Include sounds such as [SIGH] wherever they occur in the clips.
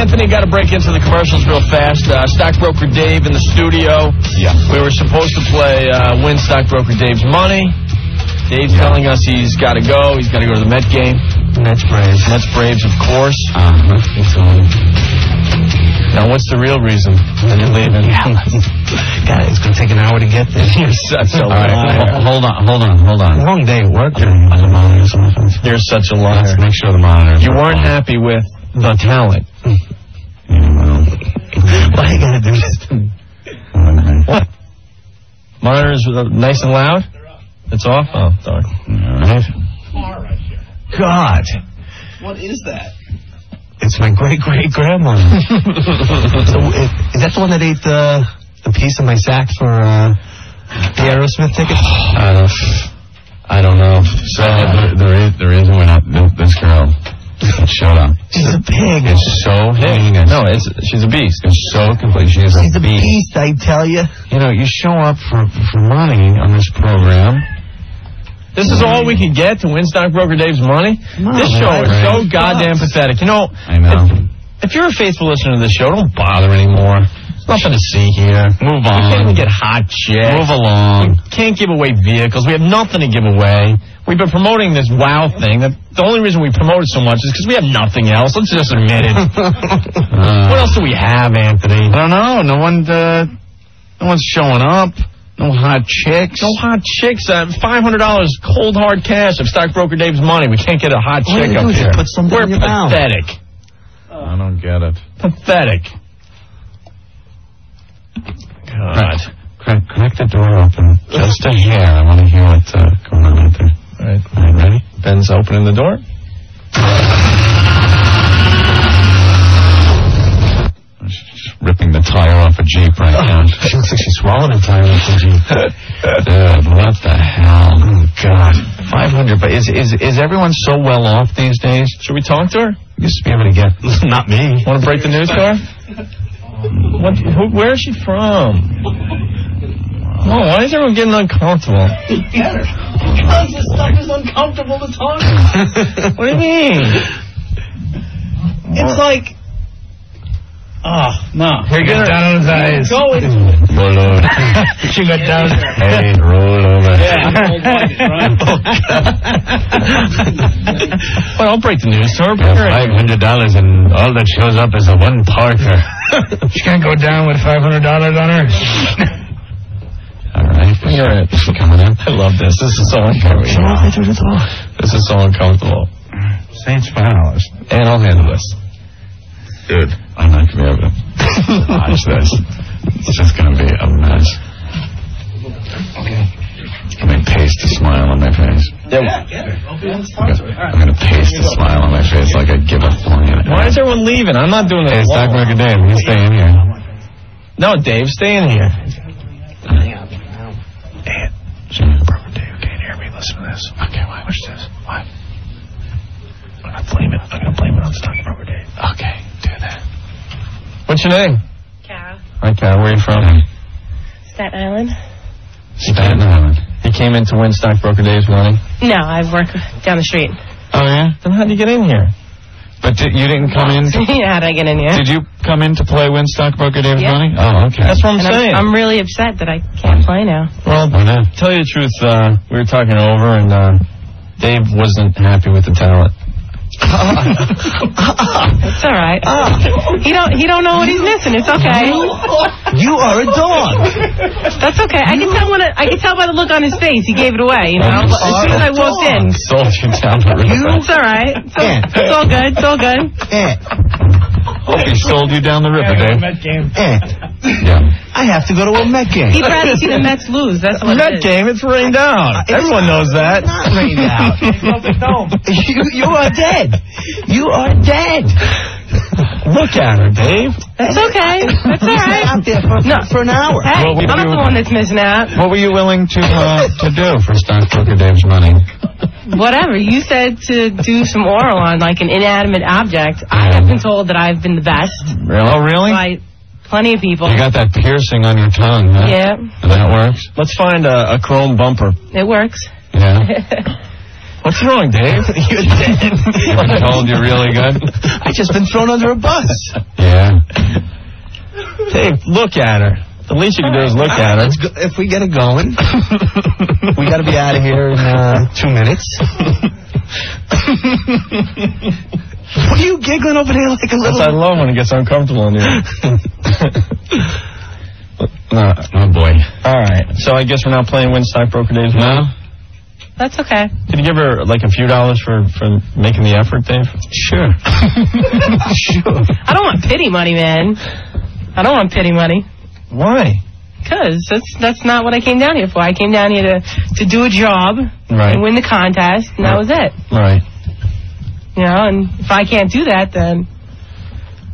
Anthony, got to break into the commercials real fast. Uh, Stockbroker Dave in the studio. Yeah. We were supposed to play uh, Win Stockbroker Dave's Money. Dave's telling us he's got to go. He's got to go to the Met game. Mets Braves. Mets Braves, of course. Uh-huh. Now, what's the real reason that you're leaving? God, it's going to take an hour to get there. [LAUGHS] You're such a All right, liar. ho- hold on, hold on, hold on. Long day at work today. On the monitors and. You're such a Let's liar. make sure the monitors. You weren't on. happy with the talent. Yeah, well, Why you got to do this? okay. What? Monitors uh, nice and loud? It's off? Oh, sorry. All right. God. What is that? It's my great great grandmother. [LAUGHS] so, i- is that the one that ate the the piece of my sack for uh, the Aerosmith ticket? I don't, I don't know. So the, the, re- the reason we're not this, this girl showed up She's a pig. It's so heinous. No, it's she's a beast. It's so complete. She is She's a a beast. beast, I tell you. You know, you show up for for money on this program. This is all we can get to win Stockbroker Dave's money? No, this show is I- so goddamn pathetic. You know, I know. if you're a faithful listener to this show, don't bother anymore. There's nothing to see here. Move on. We can't even get hot chicks. Move along. Can't give away vehicles. We have nothing to give away. We've been promoting this WOW thing. The, the only reason we promote it so much is because we have nothing else. Let's just admit it. [LAUGHS] Uh, what else do we have, Anthony? I don't know. No one, uh, no one's showing up. No hot chicks. No hot chicks. Uh, Five hundred dollars cold hard cash of stockbroker Dave's money. We can't get a hot All chick up is here. put We're in mouth. pathetic. I don't get it. Pathetic. God. Crack, crack the door open just a hair. I want to hear what's uh, going on out there. All right. All right, ready? Ben's opening the door. She's ripping the tire off a Jeep right now. [LAUGHS] She looks like she swallowed a tire with the Jeep. [LAUGHS] Dude, what the hell? Oh, God. 500, but is, is, is everyone so well off these days? Should we talk to her? You used to be able to get, [LAUGHS] Not me. Want to break the news to her? What, who, where is she from? No, why is everyone getting uncomfortable? Because this stuff is uncomfortable to talk [LAUGHS] What do you mean? It's like. Oh, no. Here, get down on his eyes. Go into [LAUGHS] roll over. She got down. hey, roll over. Yeah, I'm [LAUGHS] old-minded. Oh, well, I'll break the news to her. Bring her in. Five hundred dollars, and all that shows up is a one Parker. [LAUGHS] She can't go down with five hundred dollars on her. [LAUGHS] All right, Bring her in. coming in. I love this. This is so uncomfortable. This is so uncomfortable. Say it's five dollars, And I'll handle this. dude. I'm not gonna be able to watch this. It's just gonna be a mess. Okay. I'm gonna paste a smile on my face. Yeah, get it. Okay, let's sponsor it. I'm gonna paste a smile on my face like I give a flying. Why is everyone leaving? I'm not doing Hey, this. Stockbroker Dave, you stay in here. No, Dave, stay in here. Stockbroker Dave, can't hear me. Listen to this. Okay, why? Watch this. What? I'm gonna blame it. I'm gonna blame it on Stockbroker Dave. Okay, do that. What's your name? Kara. Hi, Kara. Where are you from? Staten Island? Staten Island. You came in to win Stockbroker Dave's money. No, I work down the street. Oh yeah. Then how'd you get in here? But did, you didn't come in. To, yeah, how'd I get in here? did you come in to play Win Stockbroker Dave's Yeah. money? Oh, okay. That's what I'm and saying. I'm, I'm really upset that I can't play now. well, Why not? tell you the truth, uh, we were talking over, and uh, Dave wasn't happy with the talent. It's all right. He don't he don't know what he's missing. It's okay. You are a dog. That's okay. I can tell when it, I can tell by the look on his face. He gave it away. You know, as soon as I walked in. Sold you down the river. It's all right. It's all, Yeah. it's all good. It's all good. Eh, Hope he sold you down the river, Dave. eh. Yeah. I have to go to a Met game. He'd rather see the [LAUGHS] Mets lose. That's what Met it is. game, it's rained out. It's Everyone knows that. Not rained [LAUGHS] out. [LAUGHS] you, you are dead. You are dead. Look at her, Dave. That's okay. That's all right. Out there for, No. for an hour. Hey, Well, we I'm not the one that's missing out. What were you willing to uh, to do for Stockbroker Dave's money? Whatever. You said to do some oral on like an inanimate object. I have been told that I've been the best Really? Oh, really? by plenty of people. You got that piercing on your tongue, huh? Yeah, And that works? Let's find a, a chrome bumper. it works. Yeah. [LAUGHS] What's wrong, Dave? [LAUGHS] You're dead. I told you really good. [LAUGHS] I just been thrown under a bus. Yeah. Dave, look at her. The least you can do is look at her. Go, if we get it going, we got to be out of here in uh, two minutes. What are you giggling over there like a little... That's little? I love when it gets uncomfortable in here. [LAUGHS] no. Oh boy. All right. So I guess we're not playing Win Stockbroker Dave's No. That's okay. Did you give her like a few dollars for for making the effort, Dave? Sure. [LAUGHS] sure. I don't want pity money, man. I don't want pity money. Why? Cause that's that's not what I came down here for. I came down here to to do a job Right. and win the contest, and that was it. Right. You know, and if I can't do that, then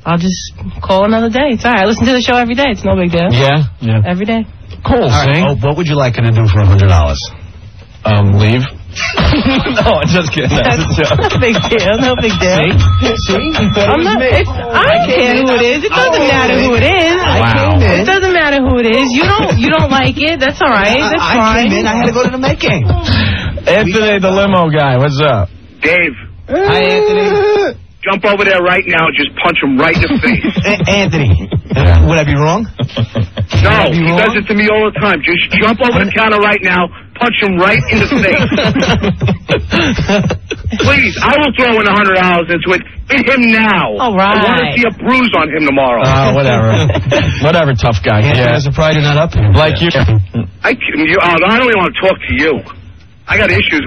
I'll just call another day. It's all right. I listen to the show every day. It's no big deal. Yeah. Yeah. Every day. Cool. All right. Oh, what would you like her to do for a hundred dollars? Um, leave. [LAUGHS] no, I'm just kidding. That's a joke. no big deal. No big deal. See? I'm not. It's, I don't care who it is. It doesn't matter who it is. Wow. It doesn't matter who it is. You don't. You don't like it. That's all right. That's I, I fine. came in. I had to go to the Met game. Anthony, the limo guy. What's up? Dave, Hi, Anthony. jump over there right now and just punch him right in the face. [LAUGHS] A- Anthony, would I be wrong? No, you he wrong? does it to me all the time. Just jump over the counter right now, punch him right in the face. [LAUGHS] Please, I will throw in a hundred dollars into it. Hit him now. All right. I want to see a bruise on him tomorrow. Uh, whatever. [LAUGHS] whatever, tough guy. Anthony, Yeah. I'm surprised you're not up here. Like you. I, you, uh, I don't even want to talk to you. I got issues.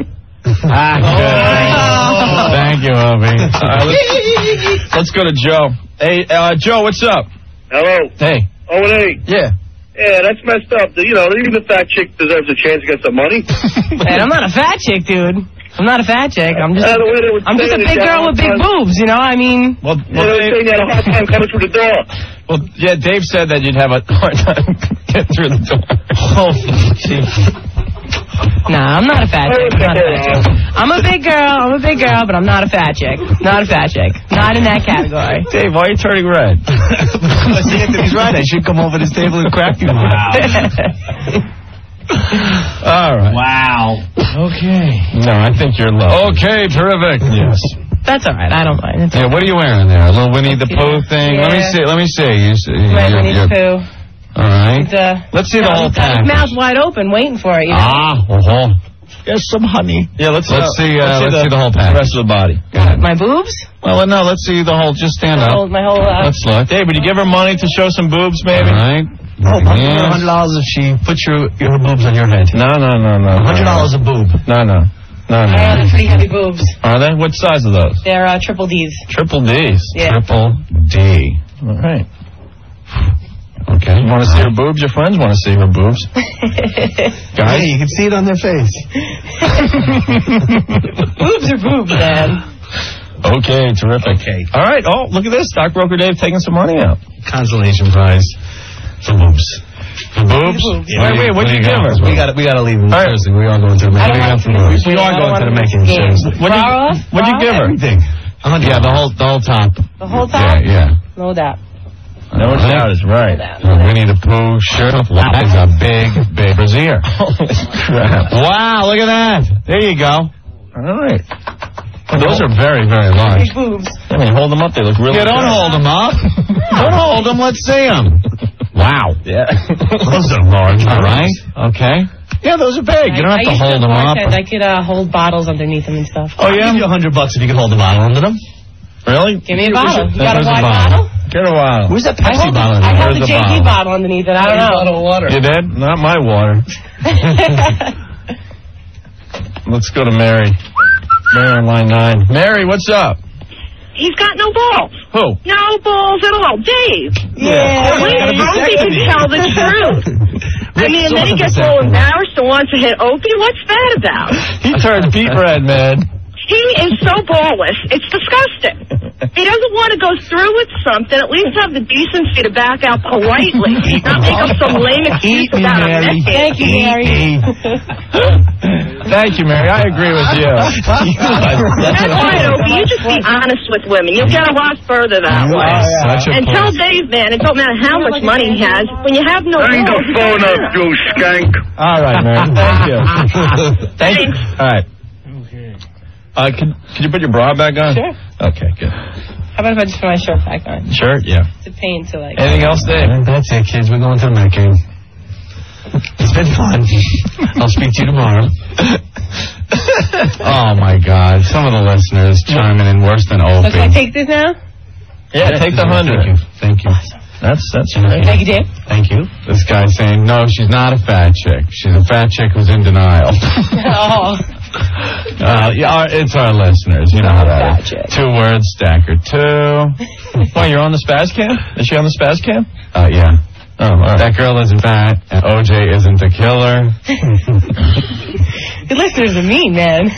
Ah, [LAUGHS] good. Thank you, Opie. All right, let's, let's go to Joe. Hey, uh, Joe, what's up? Hello. Hey. Oh, and hey. Yeah. Yeah, that's messed up. You know, even the fat chick deserves a chance to get some money. [LAUGHS] And I'm not a fat chick, dude. I'm not a fat chick. I'm just. Uh, the way they were I'm just a big girl with big boobs. You know. I mean. Well, You know, well, they were saying you had a hard time coming through the door. well, yeah, Dave said that you'd have a [LAUGHS] hard time getting through the door. Oh, gee. Nah, I'm not a fat chick. I'm not a fat chick. I'm a big girl. I'm a big girl, but I'm not a fat chick. Not a fat chick. Not in that category. [LAUGHS] Dave, why are you turning red? See, Anthony's right. I should come over to this table and crack you. [LAUGHS] All right. Wow. Okay. No, I think you're low. Okay, terrific. Yes. That's all right. I don't mind. It's Yeah, what are you wearing there? A little Winnie the Pooh thing? Let me see. Let me see. You, see- my Winnie the Pooh. All right. It's, uh, Let's see the whole He's got his package. mouth wide open, waiting for it. You know? Ah, uh-huh. There's some honey. Yeah, let's Let's see, uh, let's see the whole package. rest of the body. My boobs. Well, no, let's see the whole. Just stand My up. whole. My whole uh, Let's look. Dave, would you give her money to show some boobs, All maybe? right. Oh, I'll Yes. hundred dollars if she puts your your boobs on your head. No, no, no, no. Hundred dollars a boob. No, no. No, I no. have pretty heavy boobs. Are they? What size are those? They're uh, triple D's. Triple D's. Yeah. Triple D. All right. Okay. You want to see her boobs? Your friends want to see her boobs. [LAUGHS] Hey, you can see it on their face. [LAUGHS] boobs are boobs, man. Okay, terrific. Okay. All right. Oh, look at this. Stockbroker Dave taking some money out. Consolation prize for boobs. For boobs? Boobs. Wait, wait, what'd you give her? We got we got to leave. All right. Seriously, we are going to the I We got to some boobs. We are going I to the don't Met wanna game. miss the game. Seriously. What'd you, Bra off? what'd you Bra give her? Everything. A hundred Yeah, the dollars. whole the whole top. The whole Yeah, time? yeah. No doubt. No doubt is right. No doubt. Winnie the Pooh shirt. Wow, that's a big, big brassiere. Holy crap. Wow, look at that. There you go. All right. Those are very, very large. Big boobs. I mean, hold them up. They look really Yeah, don't good. hold them up. don't hold them. Let's see them. Wow. Yeah. [LAUGHS] Those are large. All right. Okay. Yeah, those are big. You don't have I to used hold them up. bartend. I could uh, hold bottles underneath them and stuff. Oh, yeah? I'll give you a hundred bucks if you can hold the bottle under them. Really? Give me a bottle. You got a There's a bottle. bottle? Get a bottle. Where's that I Pepsi bottle? I have the the JD bottle? bottle underneath it. I don't know. bottle of water. You did? Not my water. [LAUGHS] Let's go to Mary. Mary on line nine. Mary, what's up? He's got no balls. Who? No balls at all. Dave. Yeah. We Gotta be hope he can tell the truth. [LAUGHS] I mean, and then he gets all embarrassed and wants to hit Opie. What's that about? He turned beet red, man. He is so ballless. It's disgusting. He doesn't want to go through with something. At least have the decency to back out politely, not make up some lame excuse Eat me, about a Mary. message. Thank you, Mary. Thank you, Mary. I agree with you. That's right, Opie. You just be honest with women. You'll get a lot further that Oh, way. Such a And tell Dave, man, it don't matter how much money he has. When you have no Hang the phone up, you [LAUGHS] skank. All right, Mary. Thank you. Thank you. All right. Uh, can, can you put your bra back on? Sure. Okay, good. How about if I just put my shirt back on? Shirt, yeah. It's a pain to like. Anything else, Dave? That's it, kids. We're going to the Met game. It's been fun. [LAUGHS] I'll speak to you tomorrow. [LAUGHS] Oh my God! Some of the listeners chiming in worse than So can I take this now? Yeah, take the hundred. Thank you. hundred. Thank you. That's that's great. Thank you, Dave. Thank you. This guy's saying no, she's not a fat chick. She's a fat chick who's in denial. [LAUGHS] Oh, Uh, yeah, our- it's our listeners. You know how that Fat is. Two words, stacker two. [LAUGHS] Why, you're on the spaz cam? Is she on the spaz cam? Uh, yeah. Oh, all right. That girl isn't fat, and OJ isn't a killer. [LAUGHS] the listeners are mean, man.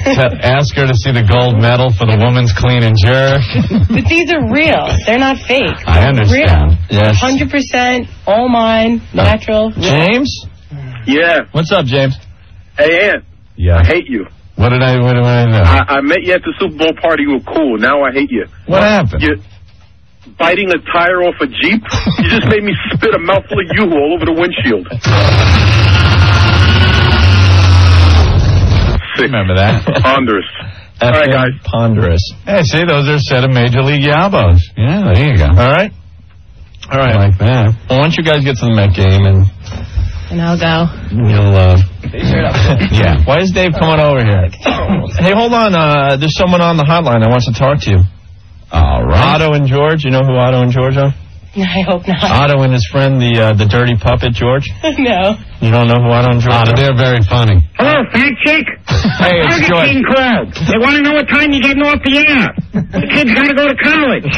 Ask her to see the gold medal for the woman's clean and jerk. [LAUGHS] but these are real. They're not fake. I understand. Yes. Hundred percent, all mine, natural. James? Yeah. What's up, James? Hey, Ann. Yeah. I hate you. What did I? What did I do? I, I met you at the Super Bowl party. You were cool. Now I hate you. what happened? You biting a tire off a Jeep. You just made me spit a mouthful of you all over the windshield. Sick. Remember that? Ponderous. All right, guys. Ponderous. hey, see, those are a set of Major League Yabos. Yeah, there you go. All right. All right. I like that. Well, why don't you guys get to the Met game and And I'll go. you'll, uh, [LAUGHS] Yeah. why is Dave coming over here? [LAUGHS] hey, hold on. Uh, there's someone on the hotline that wants to talk to you. All right. Otto and George. You know who Otto and George are? I hope not. Otto and his friend, the uh, the dirty puppet, George. [LAUGHS] no. You don't know who Otto and George Ah, are? they're very funny. Hello, fat chick. Hey, it's Burger George. King called. They want to know what time you're getting off the air. The kid's got to go to college. [LAUGHS]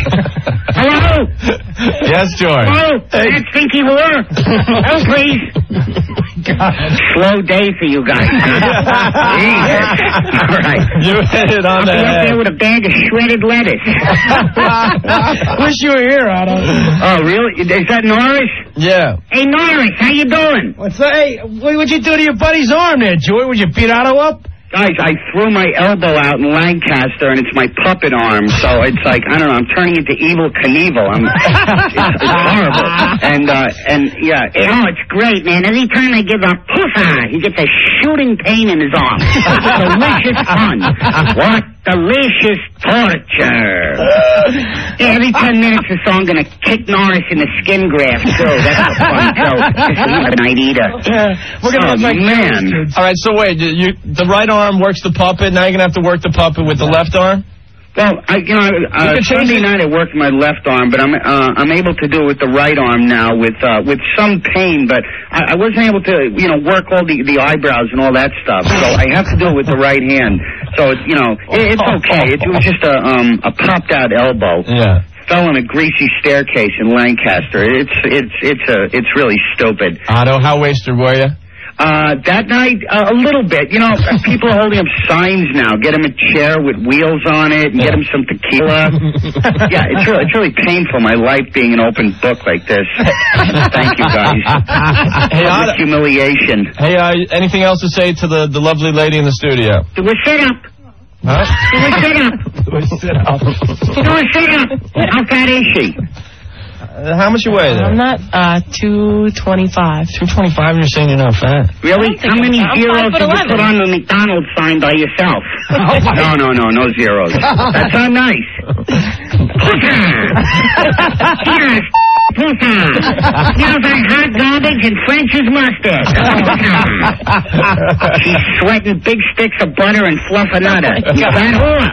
Hello? Yes, George. Oh, that stinky whore. Oh, please. God. Slow day for you guys. Jesus. [LAUGHS] All right. You hit it on I'll the be up there head. with a bag of shredded lettuce. [LAUGHS] Wish you were here, Otto. oh, really? Is that Norris? Yeah. Hey, Norris, how you doing? What's that? Hey, what, what'd you do to your buddy's arm there, Joey? Would you beat Otto up? Guys, I threw my elbow out in Lancaster, and it's my puppet arm. So it's like I don't know. I'm turning into Evel Knievel. I'm, it's, it's horrible. And uh, and yeah, it, oh, it's great, man. Every time I give a poofa, he gets a shooting pain in his arm. It's delicious fun. What delicious torture. [LAUGHS] Every ten minutes or so, I'm gonna kick Norris in the skin graft too. That's a fun joke. Just [LAUGHS] a night eater. We're gonna oh, look like man. All right. So wait, you the right arm works the puppet. Now you're gonna have to work the puppet with the left arm. Well, I, you know, uh, could change Sunday it. night I worked my left arm, but I'm uh, I'm able to do it with the right arm now with uh, with some pain, but I, I wasn't able to, you know, work all the the eyebrows and all that stuff. So I have to do it with the right hand. So it's you know, it, it's okay. It, was just a um a popped out elbow. Yeah. Fell on a greasy staircase in Lancaster. It's it's it's a it's really stupid. Otto, how wasted were you? Uh, that night, uh, a little bit. You know, [LAUGHS] people are holding up signs now. Get him a chair with wheels on it, and get him some tequila. [LAUGHS] yeah, it's really, it's really painful. My life being an open book like this. Thank you, guys. [LAUGHS] Hey, Public humiliation. Hey, uh, anything else to say to the the lovely lady in the studio? Do a sit up. Huh? Do a sit up. Do a sit up. Do a sit up. How fat is she? Uh, how much you weigh there? I'm not uh two twenty five. Two twenty five. You're saying you're not fat. Really? I don't think How many I'm- I'm zeros five did you put on the McDonald's sign by yourself? [LAUGHS] no, no, no, no zeros. That's not nice. Puta! [LAUGHS] Yes, puta! Smells like hot garbage and French's mustard. [LAUGHS] She's sweating big sticks of butter and fluffernutter. [LAUGHS] You fat whore.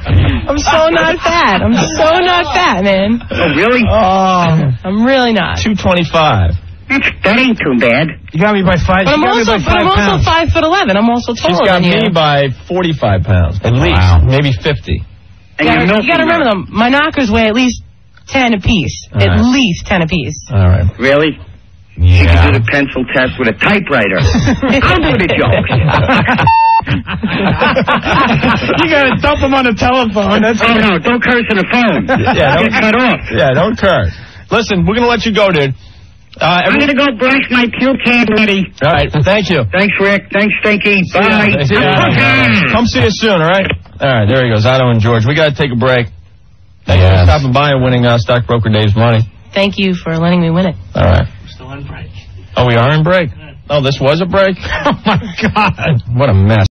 I'm so not fat. I'm so not fat, man. Oh, really? Oh, I'm really not. two twenty five. That's, that ain't too bad. You got me by five. But I'm you got me also, by but five I'm also pounds. five foot eleven. I'm also She's taller got than you. me by forty five pounds at least, maybe fifty. And You gotta, milking you gotta remember her. them. My knockers weigh at least ten apiece. All At right. least ten apiece. All right. Really? Yeah. She could Yeah. do the pencil test with a typewriter. [LAUGHS] I'll do the jokes. you gotta dump them on the telephone. That's Oh no, don't curse on the phone. Yeah, don't- cut off. Yeah, don't curse. Listen, we're gonna let you go, dude. Uh, I'm gonna go brush my puke can ready. all right. Thank you. Thanks, Rick. Thanks, Stinky. Bye. See ya. Come see us soon, all right? All right, there he goes. Otto and George. We got to take a break. Thank you Yes. for stopping by and winning uh, Stockbroker Dave's money. Thank you for letting me win it. All right. Still on break. Oh, we are in break? Oh, this was a break? [LAUGHS] oh, my God. What a mess.